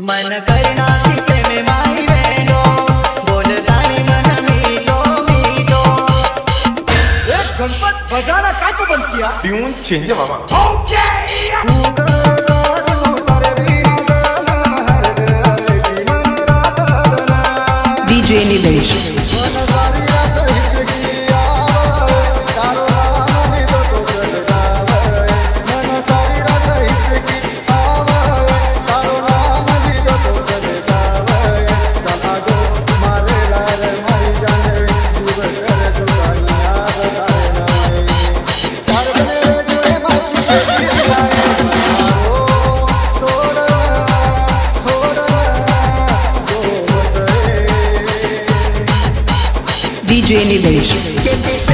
मन करना सीखे में माई बहनो बोल तारी मन मीठो मीठो। गणपत बजाना का को तो बंद किया? ट्यून चेंज है बाबा। Okay. DJ Nilesh. Jenny invasion.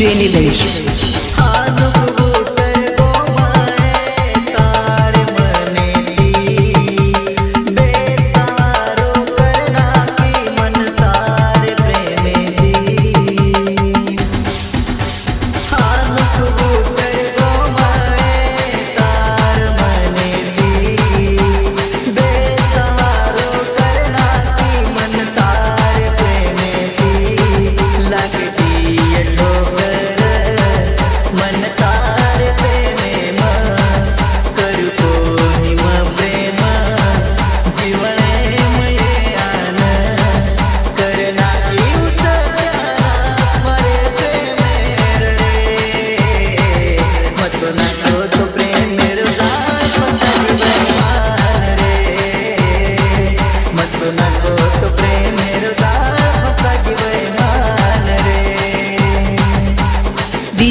Generation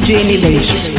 DJ Nilesh.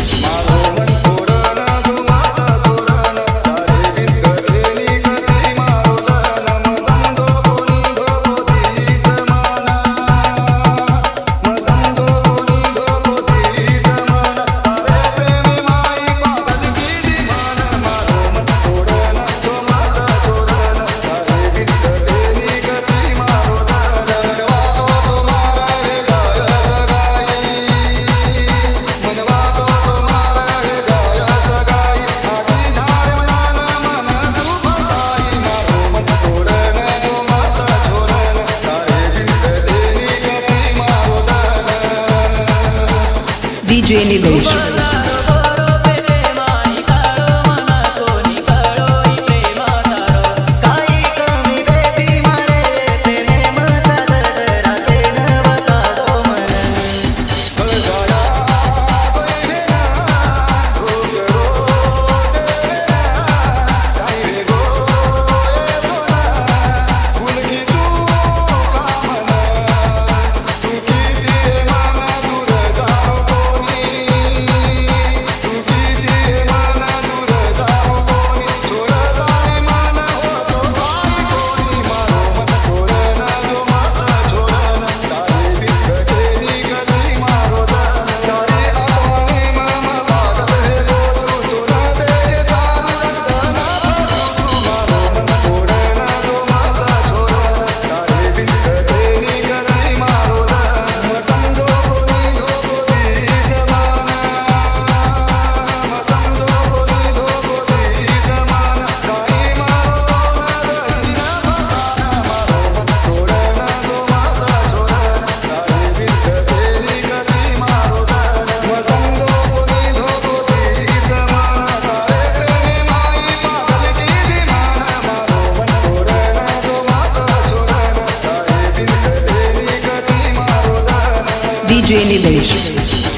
DJ Nilesh. DJ Nilesh.